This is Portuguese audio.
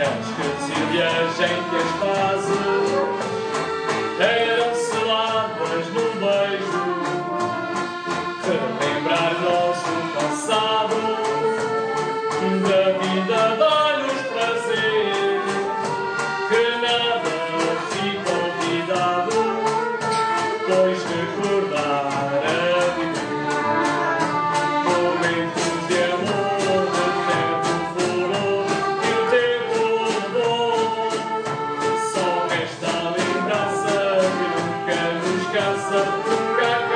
Elas que se viagem que as fazes Eram seladas num beijo Relembrar nosso passado Da vida dá-nos prazer Que nada fica olvidado Pois recordar casa, nunca